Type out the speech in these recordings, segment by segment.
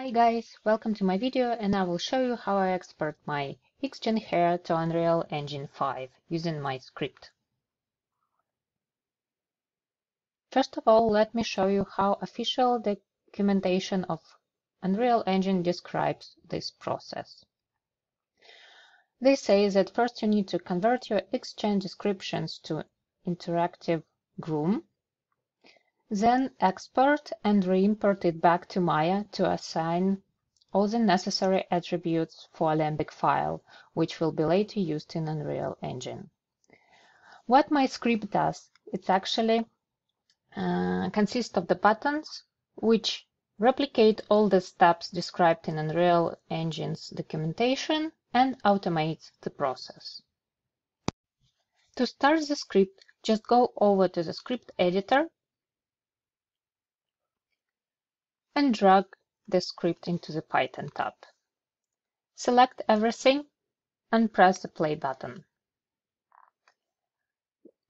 Hi guys, welcome to my video and I will show you how I export my XGen hair to Unreal Engine 5 using my script. First of all, let me show you how official documentation of Unreal Engine describes this process. They say that first you need to convert your XGen descriptions to interactive GROOM then export and re-import it back to Maya to assign all the necessary attributes for Alembic file, which will be later used in Unreal Engine. What my script does, it's actually uh, consists of the buttons which replicate all the steps described in Unreal Engine's documentation and automates the process. To start the script, just go over to the script editor and drag the script into the Python tab. Select everything and press the play button.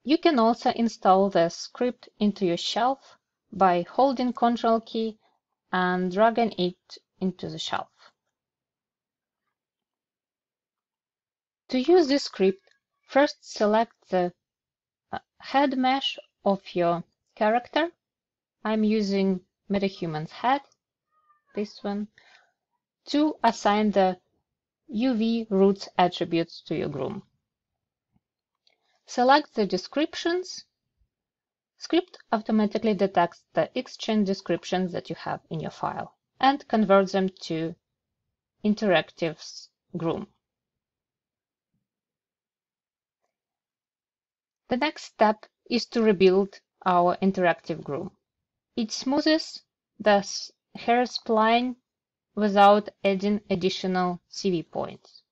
You can also install the script into your shelf by holding Ctrl key and dragging it into the shelf. To use this script, first select the uh, head mesh of your character. I'm using metahuman's head, this one, to assign the UV roots attributes to your groom. Select the descriptions. Script automatically detects the XGen descriptions that you have in your file and converts them to interactives groom. The next step is to rebuild our interactive groom. It smoothes the hair spline without adding additional CV points.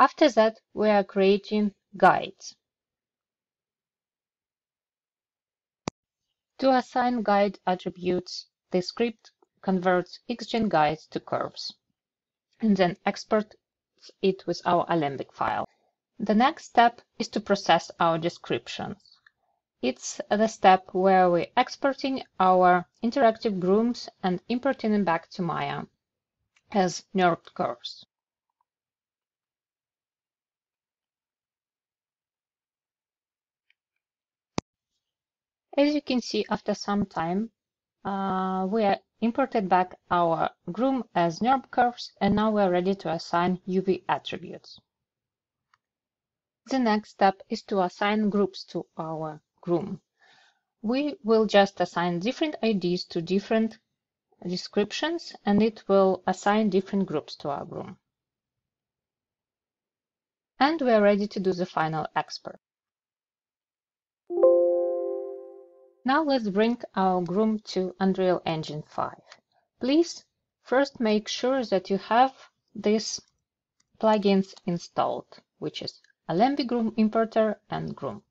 After that, we are creating guides. To assign guide attributes, the script converts XGen guides to curves and then exports it with our Alembic file. The next step is to process our descriptions. It's the step where we're exporting our interactive grooms and importing them back to Maya as NURB curves. As you can see, after some time, uh, we imported back our groom as NURB curves, and now we're ready to assign UV attributes. The next step is to assign groups to our groom. We will just assign different IDs to different descriptions and it will assign different groups to our groom. And we are ready to do the final export. Now let's bring our groom to Unreal Engine 5. Please first make sure that you have these plugins installed, which is Alembic Groom Importer and Groom.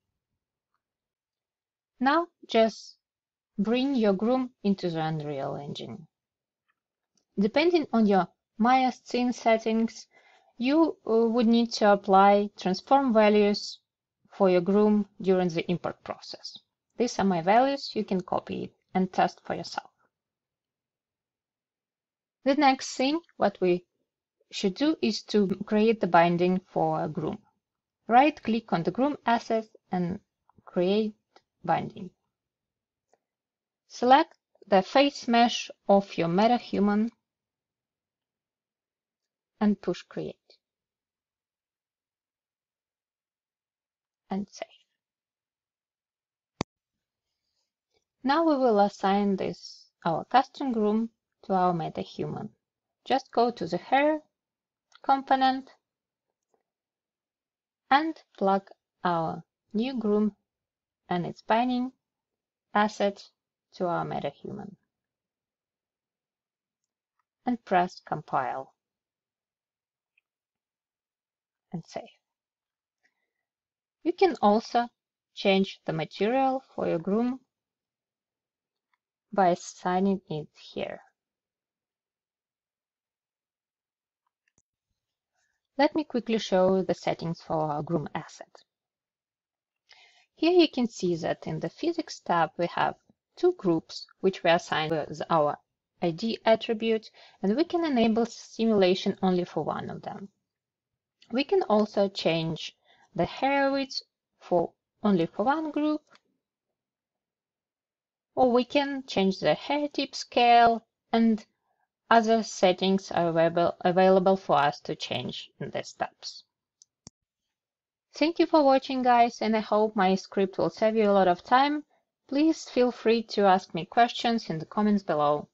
Now just bring your Groom into the Unreal Engine. Depending on your Maya scene settings, you uh, would need to apply transform values for your Groom during the import process. These are my values, you can copy it and test for yourself. The next thing what we should do is to create the binding for a groom. Right-click on the Groom asset and create binding. Select the face mesh of your MetaHuman and push Create. And save. Now we will assign this, our custom groom, to our MetaHuman. Just go to the hair component and plug our new groom and its binding asset to our MetaHuman. And press compile and save. You can also change the material for your groom by assigning it here. Let me quickly show the settings for our Groom asset. Here you can see that in the Physics tab we have two groups, which we assign with our ID attribute, and we can enable simulation only for one of them. We can also change the hair width for only for one group, or we can change the hair tip scale and other settings are available, for us to change in the steps. Thank you for watching guys and I hope my script will save you a lot of time. Please feel free to ask me questions in the comments below.